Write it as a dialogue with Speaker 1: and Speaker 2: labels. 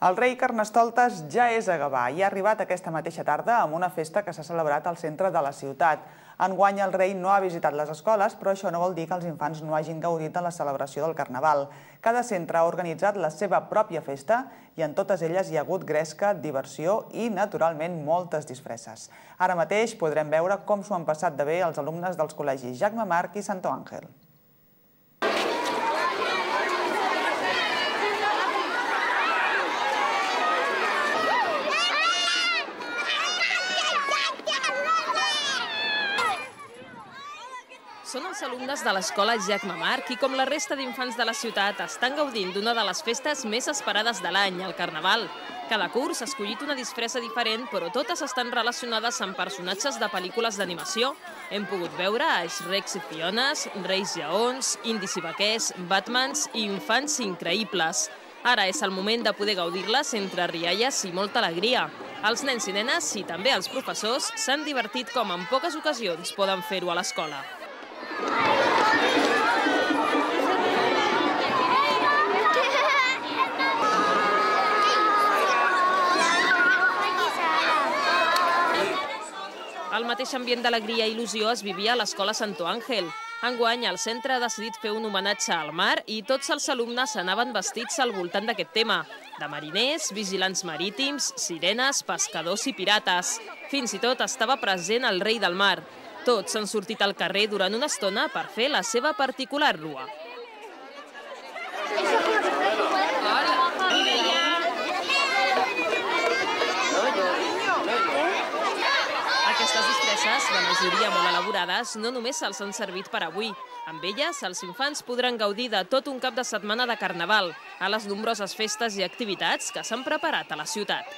Speaker 1: El rei Carnestoltes ja és a Gavà i ha arribat aquesta mateixa tarda amb una festa que s'ha celebrat al centre de la ciutat. Enguany el rei no ha visitat les escoles, però això no vol dir que els infants no hagin gaudit de la celebració del Carnaval. Cada centre ha organitzat la seva pròpia festa i en totes elles hi ha hagut gresca, diversió i, naturalment, moltes disfresses. Ara mateix podrem veure com s'ho han passat de bé els alumnes dels col·legis Jacme Marc i Santo Àngel.
Speaker 2: Són els alumnes de l'escola Jacme Marc i, com la resta d'infants de la ciutat, estan gaudint d'una de les festes més esperades de l'any, el Carnaval. Cada curs ha escollit una disfressa diferent, però totes estan relacionades amb personatges de pel·lícules d'animació. Hem pogut veure a Rex i Fiones, Reis Lleons, Indis i Vaquers, Batmans i infants increïbles. Ara és el moment de poder gaudir-les entre rialles i molta alegria. Els nens i nenes i també els professors s'han divertit com en poques ocasions poden fer-ho a l'escola. El mateix ambient d'alegria i il·lusió es vivia a l'Escola Santo Àngel. Enguany, el centre ha decidit fer un homenatge al mar i tots els alumnes anaven vestits al voltant d'aquest tema. De mariners, vigilants marítims, sirenes, pescadors i pirates. Fins i tot estava present el rei del mar. Tots han sortit al carrer durant una estona per fer la seva particular rua. Aquestes disfresses, la majoria molt elaborades, no només se'ls han servit per avui. Amb elles, els infants podran gaudir de tot un cap de setmana de Carnaval, a les nombroses festes i activitats que s'han preparat a la ciutat.